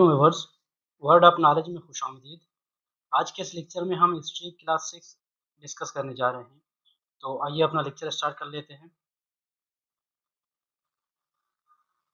वालेकुम viewers word of knowledge में खुश आमदीद। आज के इस लेक्चर में हम हिस्ट्री क्लास सिक्स डिस्कस करने जा रहे हैं। तो आइए अपना लेक्चर स्टार्ट कर लेते हैं।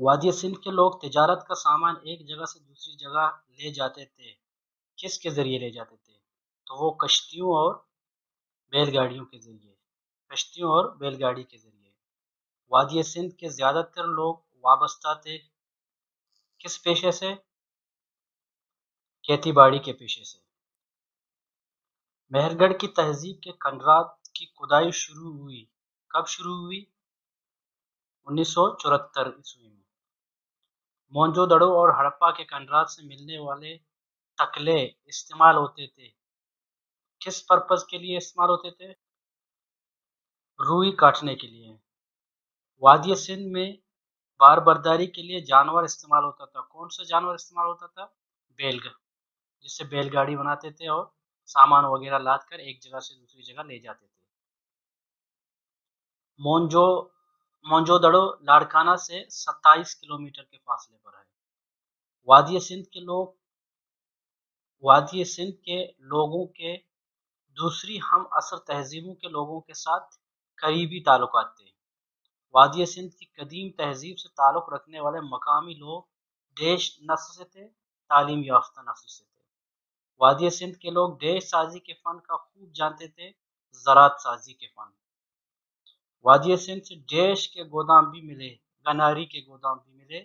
वादी सिंध के लोग तजारत का सामान एक जगह से दूसरी जगह ले जाते थे। किसके ज़रिए ले जाते थे? तो वो कश्तियों और बैलगाड़ियों के ज़रिए। कश्तियों और बैलगाड़ी के ज़रिए। वादी सिंध के ज़्यादातर लोग वाबस्ता थे। किस पेशे से? खेती बाड़ी के पेशे से। मेहरगढ़ की तहजीब के कंडरात की खुदाई शुरू हुई। कब शुरू हुई? उन्नीस सौ चौहत्तर ईस्वी में। मोनजोदड़ो और हड़प्पा के कंडरात से मिलने वाले तकले इस्तेमाल होते थे। किस पर्पज के लिए इस्तेमाल होते थे? रुई काटने के लिए। वादी सिंध में बार बर्दारी के लिए जानवर इस्तेमाल होता था। कौन सा जानवर इस्तेमाल होता था? बैल जिससे बैलगाड़ी बनाते थे और सामान वगैरह लाद कर एक जगह से दूसरी जगह ले जाते थे। मोन्जो मोन्जोदड़ो लाड़काना से 27 किलोमीटर के फासले पर है। वादी सिंध के लोग वादी सिंध के लोगों के दूसरी हम असर तहजीबों के लोगों के साथ करीबी ताल्लुकात थे वादी सिंध की कदीम तहजीब से ताल्लुक़ रखने वाले मकामी लोग देश नस्ल से थे, तालीम याफ्ता नस्ल से थे। वादी सिंध के लोग देश साजी के फ़न का खूब जानते थे, ज़रात साजी के फ़न। वादी सिंध से देश के गोदाम भी मिले, गनारी के गोदाम भी मिले,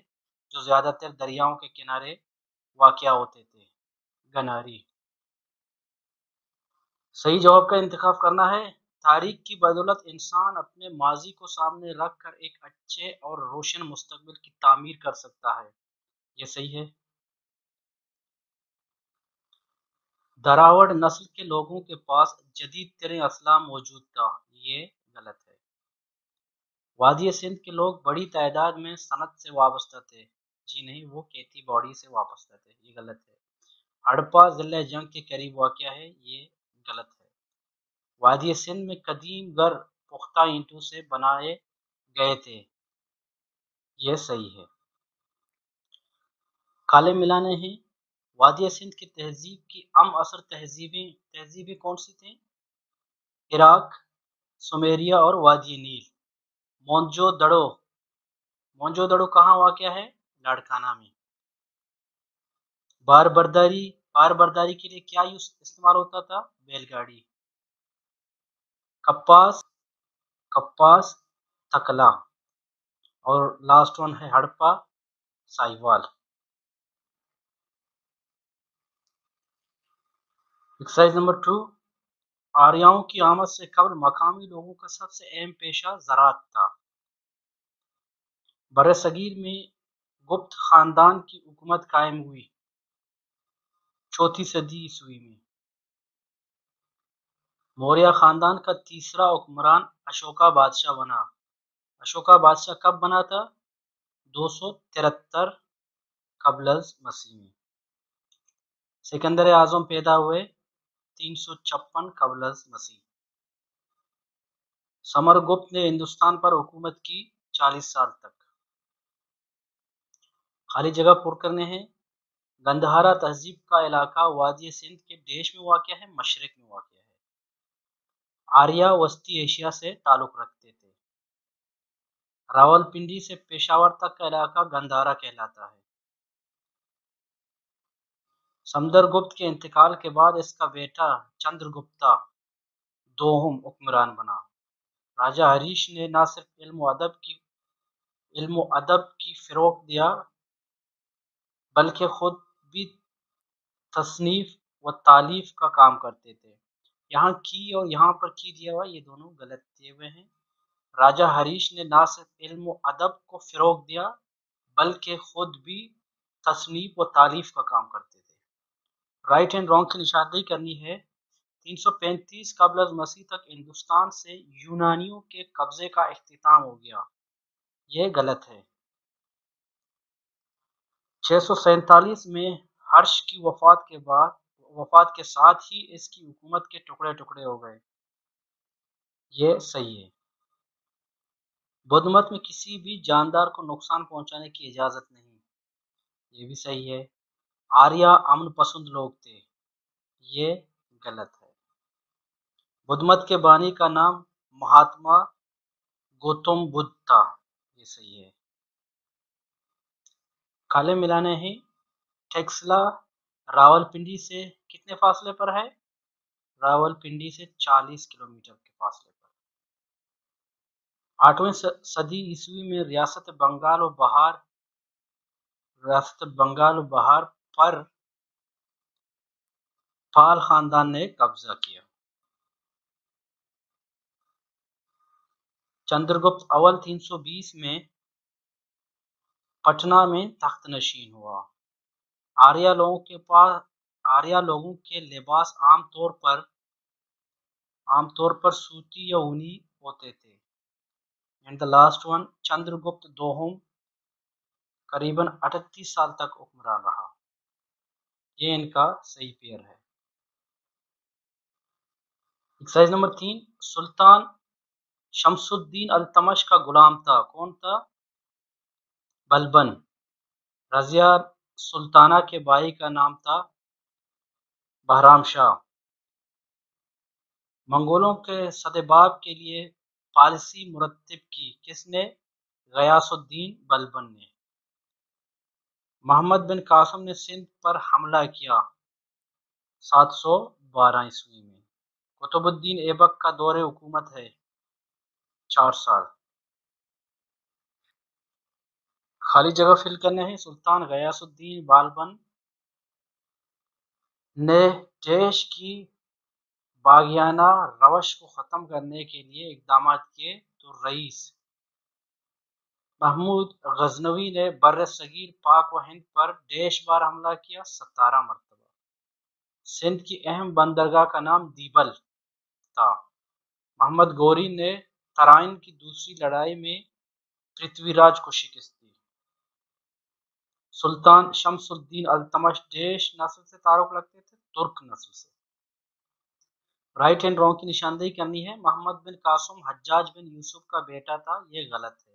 जो ज़्यादातर दरियाओं के किनारे वाक़ होते थे, गनारी। सही जवाब का इंतखब करना है, तारीख की बदौलत इंसान अपने माजी को सामने रख कर एक अच्छे और रोशन मुस्तबिल की तामीर कर सकता है। ये सही है? दरावड़ नस्ल के लोगों के पास जदीद तरीन असलाम मौजूद था। ये गलत है। वादी सिंध के लोग बड़ी तादाद में सनत से वाबस्ता थे। जी नहीं, वो खेती बाड़ी से वाबस्ता थे। ये गलत है। हड़प्पा ज़िले जंग के करीब वाक़ है। ये गलत है। वादी सिंध में कदीम घर पुख्ता ईंटों से बनाए गए थे। यह सही है। काले मिलाने हैं। वादी सिंध की तहजीब की अम असर तहजीबें तहजीबें कौन सी थी? इराक, सुमेरिया और वादी नील। मोन्जो दड़ो। मोन्जो दड़ो कहाँ वाक़ है? लाड़काना में। बार बर्दारी बार बर्दारी के लिए क्या यूज़ इस्तेमाल होता था? बैलगाड़ी। कपास कपास तकला। और लास्ट वन है Harappa, Sahiwal. Exercise number two आर्याओं की आमद से कबल मकामी लोगों का सबसे अहम पेशा ज़रात था। बर सगीर में गुप्त ख़ानदान की हुकूमत कायम हुई, चौथी सदी ईस्वी में। मौर्य खानदान का तीसरा हुक्मरान अशोका बादशाह बना। अशोका बादशाह कब बना था? दो सौ तिहत्तर कबल मसीह में। सिकंदर आज़म पैदा हुए तीन सौ छप्पन कबल मसीह। समरगुप्त ने हिंदुस्तान पर हुकूमत की चालीस साल तक। खाली जगह पुर करने हैं। गंधहारा तहजीब का इलाका वादी सिंध के देश में वाक़ है? मशरक में वाक़ है? आर्या वस्ती एशिया से ताल्लुक रखते थे। रावलपिंडी से पेशावर तक का इलाका गंधारा कहलाता है। समदरगुप्त के इंतकाल के बाद इसका बेटा चंद्रगुप्ता दोहम हुक्मरान बना। राजा हरीश ने न सिर्फ़ इल्म अदब की, इल्म अदब की फ़रोग दिया, बल्कि खुद भी तसनीफ व तालीफ का काम करते थे। यहाँ की और यहाँ पर की दिया हुआ ये दोनों गलत दिए हुए हैं। राजा हरीश ने ना सिर्फ़ इल्म अदब को फ़रोग दिया, बल्कि ख़ुद भी तसनीफ व तारीफ़ का काम करते थे। राइट एंड रॉन्ग की निशानदेही करनी है। 335 कबल मसीह तक हिंदुस्तान से यूनानियों के कब्ज़े का अख्ताम हो गया। यह गलत है। छः में हर्ष की वफात के बाद, वफात के साथ ही इसकी हुकूमत के टुकड़े टुकड़े हो गए। यह सही है। बुद्ध मत में किसी भी जानदार को नुकसान पहुँचाने की इजाज़त नहीं। ये भी सही है। आर्या अमन पसंद लोग थे। ये गलत है। बुद्ध मत के बानी का नाम महात्मा गौतम बुद्ध था। ये सही है। काले मिलाने ही टेक्सला रावलपिंडी से कितने फासले पर है? रावलपिंडी से 40 किलोमीटर के फासले पर। आठवीं सदी ईस्वी में रियासत बंगाल और बहार, रियासत बंगाल और बहार पर पाल खानदान ने कब्जा किया। चंद्रगुप्त अवल 320 में पटना में तख्त नशीन हुआ। आर्या लोगों के पास, आर्या लोगों के लिबास आमतौर पर आमतौर पर सूती या ऊनी होते थे। And the last one Chandragupta दोहम करीबन 38 साल तक हुक्मरान रहा। ये इनका सही पेयर है। एक्सरसाइज नंबर तीन, सुल्तान शमसुद्दीन अल्तमश का गुलाम था। कौन था? बलबन। रजिया सुल्ताना के भाई का नाम था बहराम शाह। मंगोलों के सदेबाब के लिए पॉलिसी मुरतब की किसने? गयासुद्दीन बलबन ने। मोहम्मद बिन कासम ने सिंध पर हमला किया 712 ईस्वी में। कुतुबुद्दीन ऐबक का दौरे हुकूमत है चार साल। खाली जगह फिल करने हैं सुल्तान गयासुद्दीन बालबन ने देश की बागियाना रवश को ख़त्म करने के लिए इकदाम किए तो रईस। महमूद गजनवी ने बर सगीर पाक व हिंद पर देश बार हमला किया सतारह मरतबा। सिंध की अहम बंदरगाह का नाम दीबल था। मोहम्मद गौरी ने तराइन की दूसरी लड़ाई में पृथ्वीराज को शिकस्त दी। सुल्तान शमसुद्दीन अल्तमश देश नस्ल से तारुक रखते थे, तुर्क नस्ल से। राइट हैंड रॉन्ग की निशानदेही करनी है। मोहम्मद बिन कासुम हज्जाज बिन यूसुफ का बेटा था, ये गलत है।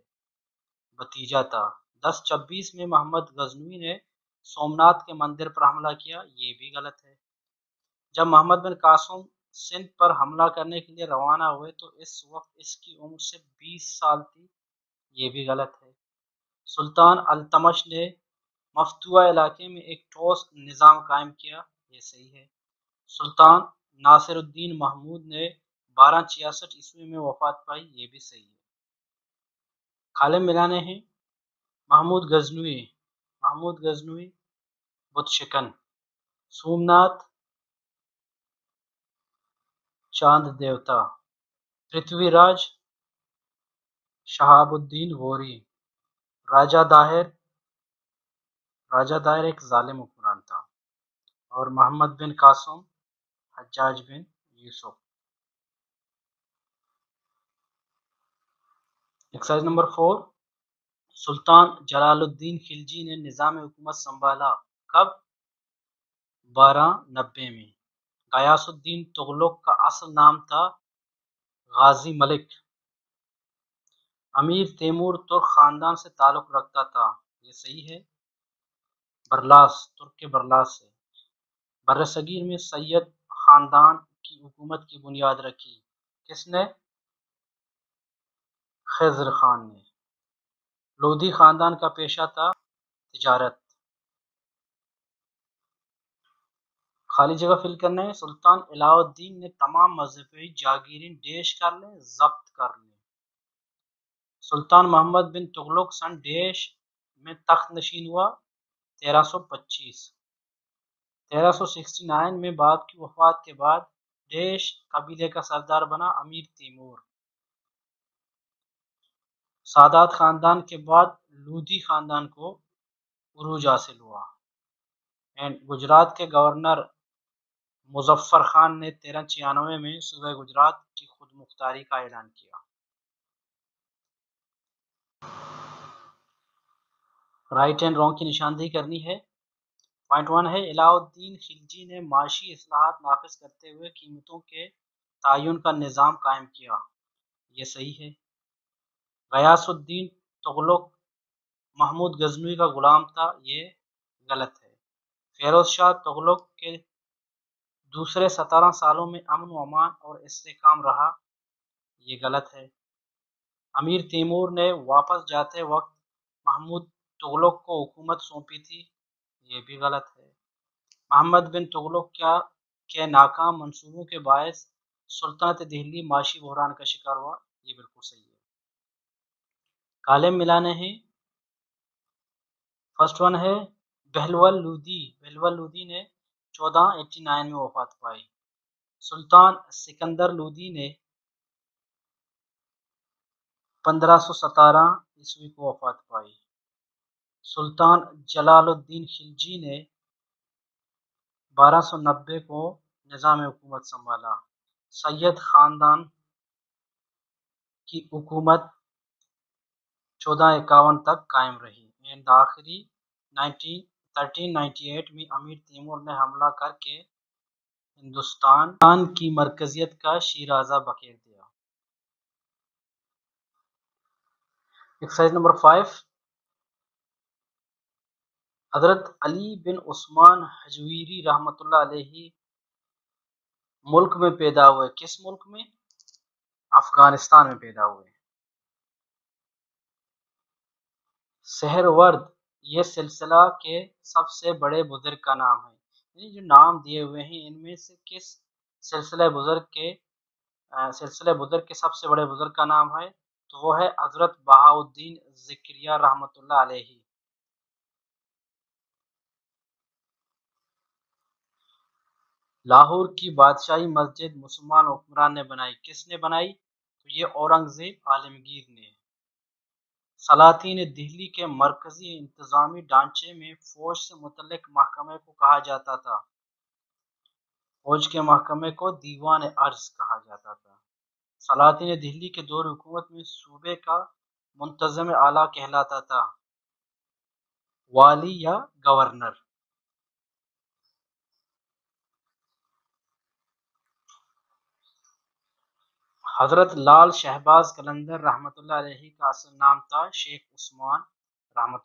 भतीजा था। दस छब्बीस में मोहम्मद गजनवी ने सोमनाथ के मंदिर पर हमला किया, ये भी गलत है। जब मोहम्मद बिन कासुम सिंध पर हमला करने के लिए रवाना हुए तो इस वक्त इसकी उम्र से 20 साल थी, ये भी गलत है। सुल्तान अल्तमश ने मफतुआ इलाके में एक ठोस निज़ाम कायम किया, ये सही है। सुल्तान नासिरुद्दीन महमूद ने बारह छियासठ ईस्वी में वफात पाई, ये भी सही है। खाले मिलाने हैं। महमूद गजनवी महमूद गजनवी बुद्ध शिकन सोमनाथ चाँद देवता। पृथ्वीराज शहाबुद्दीन गौरी राजा दाहिर, राजा दायर एक जालिम हुक्मरान था। और Muhammad bin Qasim, Hajjaj bin Yusuf. Exercise number four Sultan Jalaluddin Khilji ने निज़ाम हुकूमत संभाला कब? बारह नब्बे में। गयासुद्दीन तुगलक का असल नाम था गाजी मलिक। अमीर तैमूर तुर्क ख़ानदान से ताल्लुक़ रखता था। ये सही है? बरलास, तुर्क के बरलास से। बरसगीर में सैयद ख़ानदान की हुकूमत की बुनियाद रखी। किसने? खजर खान ने। लोधी ख़ानदान का पेशा था तजारत। खाली जगह फिल करने, सुल्तान अलाउद्दीन ने तमाम मजहबी जागीरें देश कर लें, जब्त कर लें। सुल्तान मोहम्मद बिन तुगलक सन देश में तख्त नशीन हुआ 1325 1369 में बाप की वफात के बाद देश कबीले का सरदार बना अमीर तैमूर। सादात खानदान के बाद लूधी खानदान को उरूज हासिल हुआ एंड गुजरात के गवर्नर मुजफ्फर खान ने तेरह छियानवे में सूबह गुजरात की खुद मुख्तारी का ऐलान किया। राइट एंड रॉन्ग की निशानदेही करनी है। पॉइंट वन है, अलाउद्दीन खिलजी ने माशी असलाहत नाफिज करते हुए कीमतों के तयन का निज़ाम कायम किया। ये सही है। गयासुद्दीन तुगलक, महमूद गजनवी का गुलाम था, ये गलत है। फेरोज शाह तुगलक के दूसरे सतारह सालों में अमन अमान और इसकाम रहा, ये गलत है। अमीर तैमूर ने वापस जाते वक्त महमूद तुगलक को हुकूमत सौंपी थी, ये भी गलत है। मोहम्मद बिन तुगलक क्या, के नाकाम मंसूबों के बायस सुल्तानत दिल्ली माशी बहरान का शिकार हुआ, ये बिल्कुल सही है। कालम मिलाने हैं। फ़र्स्ट वन है बहलवल लूदी बहलवल लूदी ने 1489 में वफात पाई। सुल्तान सिकंदर लूदी ने 1517 ईस्वी को वफात पाई। सुल्तान जलालुद्दीन खिलजी ने 1290 को निज़ाम हुकूमत संभाला। सैयद ख़ानदान की हुकूमत चौदह इक्यावन तक कायम रही। एंड आखिरी 1398 में अमीर तैमूर ने हमला करके हिंदुस्तान की मरकजियत का शीराजा बखेर दिया। एक्सरसाइज नंबर फाइव हज़रत अली बिन उस्मान हजवीरी रहमत मुल्क में पैदा हुए। किस मुल्क में? अफ़गानिस्तान में पैदा हुए। सहरवर्द ये सिलसिला के सबसे बड़े बुज़ुर्ग का नाम है। यानी जो नाम दिए हुए हैं, इनमें से किस सिलसिले बुज़ुर्ग के सिलसिले बुज़ुर्ग के सबसे बड़े बुज़ुर्ग का नाम है? तो वो है हज़रत बहाउद्दीन जिक्रिया रहमतुल्लाह अलैहि। लाहौर की बादशाही मस्जिद मुसलमान हुक्मरान ने बनाई। किसने बनाई? तो ये औरंगज़ेब आलमगीर ने। सलातीन दिल्ली के मरकजी इंतज़ामी ढांचे में फ़ौज से मुतलक महकमे को कहा जाता था। फ़ौज के महकमे को दीवान अर्ज़ कहा जाता था। सलातीन दिल्ली के दौर हुकूमत में सूबे का मुंतज़म आला कहलाता था। वाली या गवर्नर। हज़रत लाल शहबाज कलंदर रहमत का असल नाम था शेख उस्मान रहमत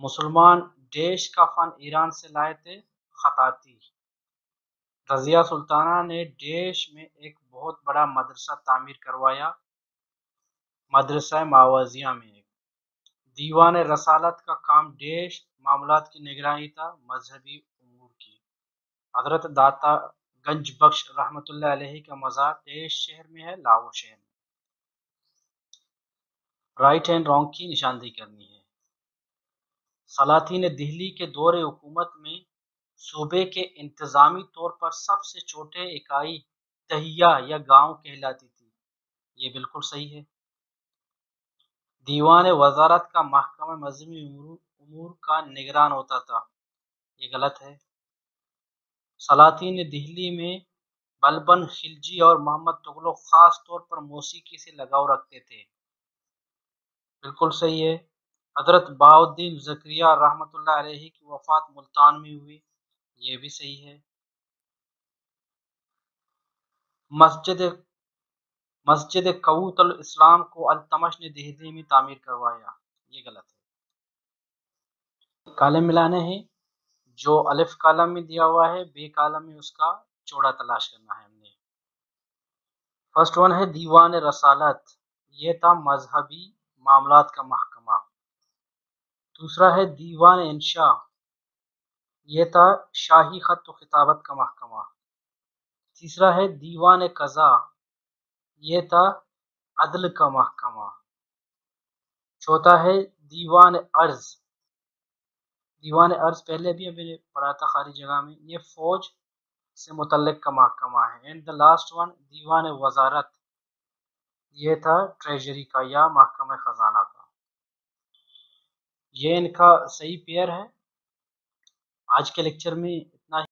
मुसलमान देश का फन ईरान से लाए थे खताती। रजिया सुल्ताना ने देश में एक बहुत बड़ा मदरसा तामीर करवाया, मदरसा मावजिया में। एक दीवान रसालत का काम देश मामला की निगरानी था, मजहबी उमूर की। हज़रत दाता गंज बख्श रहमत का मज़ार देश शहर में है, लाहौर शहर में। राइट एंड रॉन्ग की निशानदेही करनी है। सलातीन दिल्ली के दौरे हुकूमत में सूबे के इंतज़ामी तौर पर सबसे छोटे इकाई तहिया या गाँव कहलाती थी। ये बिल्कुल सही है। दीवान वजारत का महकमा मजहबी उमूर का निगरान होता था। ये गलत है। सलातीन दिल्ली में बलबन, खिलजी और मोहम्मद तुगलक ख़ास तौर पर मौसीकी से लगाव रखते थे। बिल्कुल सही है। हज़रत बाउद्दीन जक्रिया रहमत की वफ़ात मुल्तान में हुई, ये भी सही है। मस्जिद मस्जिद कबूतल इस्लाम को अलतमश ने दिल्ली में तामीर करवाया, ये गलत है। काले मिलाने हैं। जो अलिफ कालम में दिया हुआ है, बे कालम में उसका चौड़ा तलाश करना है हमने। फ़र्स्ट वन है दीवान रसालत। ये था मजहबी मामलात का महकमा। दूसरा है दीवान इंशा। ये था शाही ख़त व खिताबत का महकमा। तीसरा है दीवान कज़ा। ये था अदल का महकमा। चौथा है दीवान अर्ज़। दीवान अर्ज़ पहले भी मैंने पढ़ा था खाली जगह में, ये फौज से मुतलक का महकमा है। एंड द लास्ट वन दीवान वजारत। ये था ट्रेजरी का या महकमा ख़जाना का। ये इनका सही पेयर है। आज के लेक्चर में